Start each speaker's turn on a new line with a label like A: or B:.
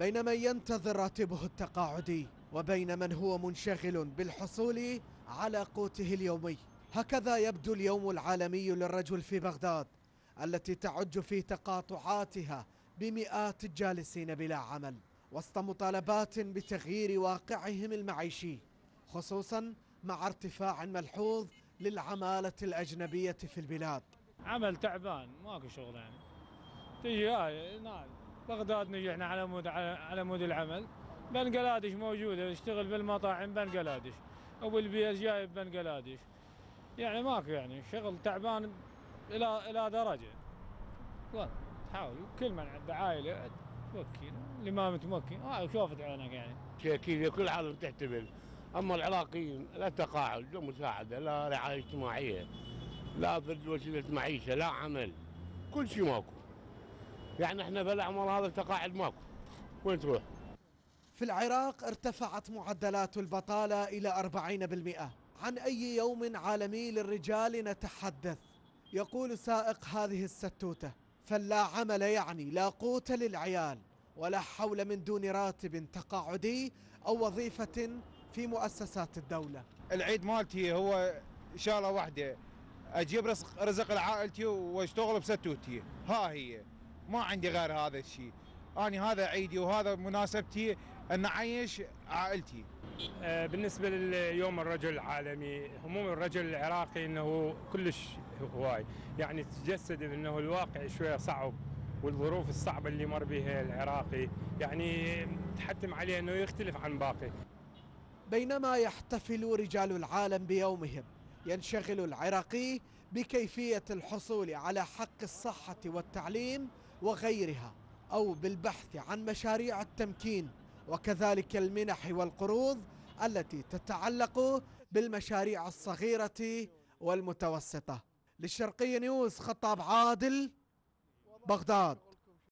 A: بين من ينتظر راتبه التقاعدي وبين من هو منشغل بالحصول على قوته اليومي. هكذا يبدو اليوم العالمي للرجل في بغداد التي تعج في تقاطعاتها بمئات الجالسين بلا عمل وسط مطالبات بتغيير واقعهم المعيشي خصوصا مع ارتفاع ملحوظ للعمالة الأجنبية في البلاد.
B: عمل تعبان ماكو شغل يعني تجي نعم بغداد نجحنا على مود على مود العمل. بنقلادش موجودة اشتغل بالمطاعم بنقلادش وبالبيت جايب بنقلادش يعني ماكو يعني شغل تعبان إلى إلى درجة. تحاول. كل من عنده عائلة توكل. اللي ما متمكن هاي شوفت عينك يعني.
C: أكيد كل العالم تحتفل. أما العراقيين لا تقاعد لا مساعدة لا رعاية اجتماعية لا وسيله معيشه لا عمل. كل شيء ماكو. يعني إحنا بالعمر هذا تقاعد ماكو. وين تروح؟
A: في العراق ارتفعت معدلات البطالة إلى 40% عن أي يوم عالمي للرجال نتحدث؟ يقول سائق هذه الستوتة. فلا عمل يعني لا قوت للعيال ولا حول من دون راتب تقاعدي أو وظيفة في مؤسسات الدولة.
D: العيد مالتي هو شغلة واحدة. أجيب رزق, رزق لعائلتي وأشتغل بستوتي. ها هي. ما عندي غير هذا الشيء. أنا هذا عيدي وهذا مناسبتي أن أعيش عائلتي.
E: آه، بالنسبة ليوم الرجل العالمي هموم الرجل العراقي أنه كلش هواي. يعني تجسد أنه الواقع شوية صعب والظروف الصعبة اللي مر بها العراقي. يعني تحتم عليه أنه يختلف عن باقي.
A: بينما يحتفل رجال العالم بيومهم ينشغل العراقي بكيفية الحصول على حق الصحة والتعليم وغيرها أو بالبحث عن مشاريع التمكين وكذلك المنح والقروض التي تتعلق بالمشاريع الصغيرة والمتوسطة. للشرقية نيوز خطاب عادل بغداد.